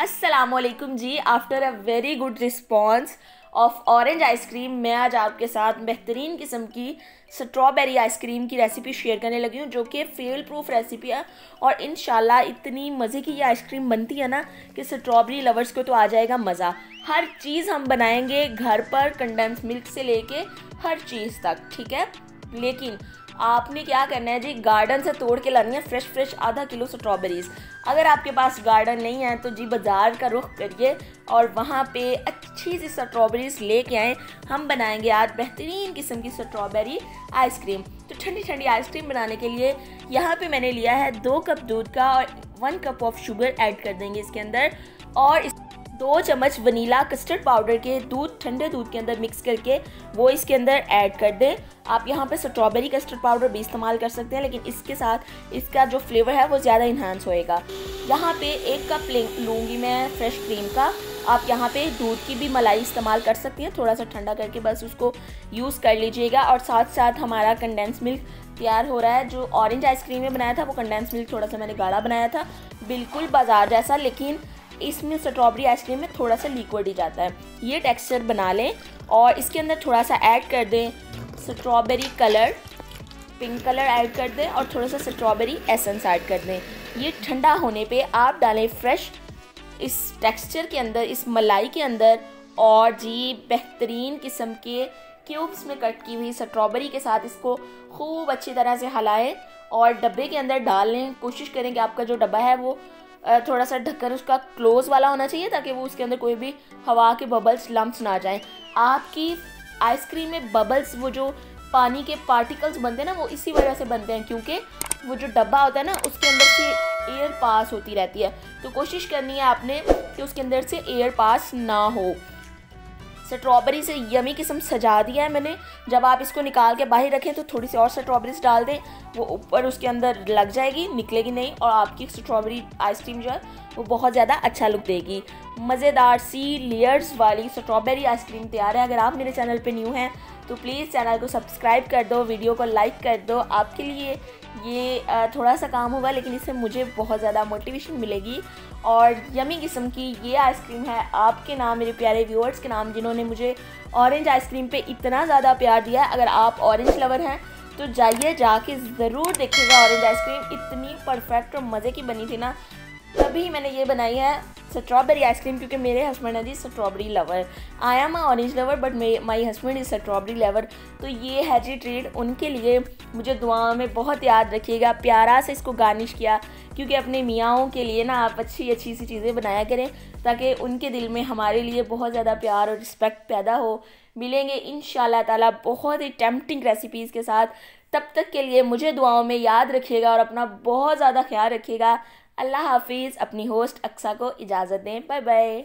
असलकुम जी after a very good response of orange ice cream मैं आज आपके साथ बेहतरीन किस्म की स्ट्रॉबेरी आइसक्रीम की रेसिपी शेयर करने लगी हूँ, जो कि फेल प्रूफ रेसिपी है। और इन इतनी मज़े की ये आइसक्रीम बनती है ना कि स्ट्रॉबेरी लवर्स को तो आ जाएगा मज़ा। हर चीज़ हम बनाएँगे घर पर कंडेंस मिल्क से लेके हर चीज़ तक, ठीक है? लेकिन आपने क्या करना है जी? गार्डन से तोड़ के लानी है फ्रेश फ्रेश आधा किलो स्ट्रॉबेरीज़ अगर आपके पास गार्डन नहीं है तो जी बाज़ार का रुख करिए और वहाँ पे अच्छी सी स्ट्रॉबेरीज़ लेके आएँ। हम बनाएँगे आज बेहतरीन किस्म की स्ट्रॉबेरी आइसक्रीम तो ठंडी ठंडी आइसक्रीम बनाने के लिए यहाँ पे मैंने लिया है दो कप दूध का और one cup of sugar add कर देंगे इसके अंदर। और इस दो चम्मच वनीला कस्टर्ड पाउडर के दूध, ठंडे दूध के अंदर मिक्स करके वो इसके अंदर ऐड कर दें। आप यहाँ पे स्ट्रॉबेरी कस्टर्ड पाउडर भी इस्तेमाल कर सकते हैं, लेकिन इसके साथ इसका जो फ्लेवर है वो ज़्यादा इन्हांस होएगा। यहाँ पे एक कप लूँगी मैं फ्रेश क्रीम का। आप यहाँ पे दूध की भी मलाई इस्तेमाल कर सकती हैं थोड़ा सा ठंडा करके बस उसको यूज़ कर लीजिएगा। और साथ साथ हमारा कंडेंस मिल्क तैयार हो रहा है, जो ऑरेंज आइसक्रीम में बनाया था, वो कंडेंस मिल्क थोड़ा सा मैंने गाढ़ा बनाया था। बिल्कुल बाज़ार जैसा, लेकिन इसमें स्ट्रॉबेरी आइसक्रीम में थोड़ा सा लिक्विड ही जाता है। ये टेक्सचर बना लें और इसके अंदर थोड़ा सा ऐड कर दें strawberry colour pink colour add कर दें और थोड़ा सा स्ट्रॉबेरी एसेंस ऐड कर दें। ये ठंडा होने पे आप डालें फ्रेश इस टेक्सचर के अंदर, इस मलाई के अंदर और जी, बेहतरीन किस्म के क्यूब्स में कट की हुई स्ट्रॉबेरी के साथ इसको खूब अच्छी तरह से हलाएँ और डब्बे के अंदर डाल। लें कोशिश करें कि आपका जो डब्बा है वो थोड़ा सा ढक्कन उसका क्लोज वाला होना चाहिए ताकि वो उसके अंदर कोई भी हवा के बबल्स लम्स ना जाए। आपकी आइसक्रीम में बबल्स वो जो पानी के पार्टिकल्स बनते हैं ना, वो इसी वजह से बनते हैं क्योंकि वो जो डब्बा होता है ना, उसके अंदर से एयर पास होती रहती है। तो कोशिश करनी है आपने कि उसके अंदर से एयर पास ना हो। स्ट्रॉबेरी से यमी किस्म सजा दिया है मैंने। जब आप इसको निकाल के बाहर रखें तो थोड़ी सी और स्ट्रॉबेरीज डाल दें, वो ऊपर उसके अंदर लग जाएगी, निकलेगी नहीं और आपकी स्ट्रॉबेरी आइसक्रीम जो है, वो बहुत ज़्यादा अच्छा लुक देगी। मज़ेदार सी लेयर्स वाली स्ट्रॉबेरी आइसक्रीम तैयार है। अगर आप मेरे चैनल पर न्यू हैं तो प्लीज़ चैनल को सब्सक्राइब कर दो वीडियो को लाइक कर दो। आपके लिए ये थोड़ा सा काम होगा, लेकिन इससे मुझे बहुत ज़्यादा मोटिवेशन मिलेगी। और यमी किस्म की ये आइसक्रीम है। आपके नाम, मेरे प्यारे व्यूअर्स के नाम, जिन्होंने मुझे ऑरेंज आइसक्रीम पे इतना ज़्यादा प्यार दिया अगर आप ऑरेंज लवर हैं तो जाइए, जाके ज़रूर देखिएगा ऑरेंज आइसक्रीम इतनी परफेक्ट और मज़े की बनी थी ना। तभी मैंने ये बनाई है स्ट्रॉबेरी आइसक्रीम क्योंकि मेरे हस्बैंड है जी strawberry lover I am a orange lover but me my husband is strawberry lover तो ये है जी ट्रीट उनके लिए. मुझे दुआओं में बहुत याद रखिएगा, प्यारा से इसको गार्निश किया, क्योंकि अपने मियाँओं के लिए ना आप अच्छी अच्छी सी चीज़ें बनाया करें, ताकि उनके दिल में हमारे लिए बहुत ज़्यादा प्यार और रिस्पेक्ट पैदा हो. मिलेंगे इन ताला बहुत ही टेम्पटिंग रेसिपीज़ के साथ. तब तक के लिए मुझे दुआओं में याद रखिएगा और अपना बहुत ज़्यादा ख्याल रखिएगा. अल्लाह हाफिज़ अपनी होस्ट अक्सा को इजाज़त दें। Bye bye